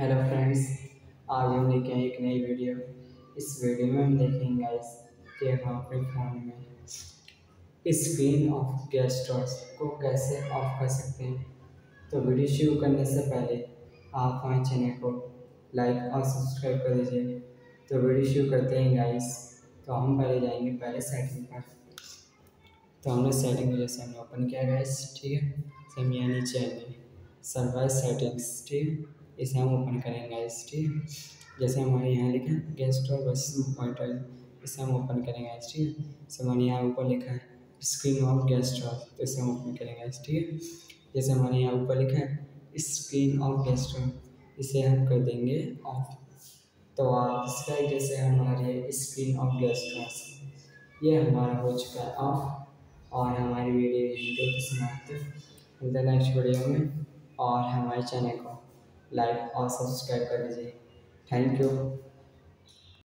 Hello friends आज हम लेके आए एक नई वीडियो इस वीडियो में हम देखेंगे कि हम अपने फ़ोन में स्क्रीन ऑफ़ गेस्टर्स को कैसे ऑफ़ कर सकते हैं। तो वीडियो शुरू करने से पहले आप हमारे चैनल को लाइक और सब्सक्राइब कर दीजिए। तो वीडियो शुरू करते हैं गाइस तो हम पहले जाएँगे पहले सेटिंग पर। तो हमने सेटिंग जैसे हमने ओपन किया गाइस ठीक है? सेम यहाँ नीचे आएँगे। सर्वाइज सेटिंग्स ठीक है? इसे हम ओपन करेंगे गाइस ठीक जैसे हमारे यहाँ लिखा है, गेस्ट और बस पॉइंट इसे हम ओपन करेंगे गाइस ठीक जैसे हमारे यहाँ ऊपर लिखा है, स्क्रीन ऑफ़ गेस्ट और तो इसे हम ओपन करेंगे गाइस ठीक है जैसे हमारे यहाँ ऊपर लिखा है, स्क्रीन ऑफ़ गेस्ट और इसे हम कर देंगे ऑफ़। तो आप इसका जैसे हमारे स्क्रीन ऑफ़ गेस्ट ये हमारा हो चुका है ऑफ़। और हमारी वीडियो यहीं पे समाप्त मिलते नेक्स्ट वीडियो में और हमारे चैनल को। लाइक और सब्सक्राइब कर दीजिए। Thank you.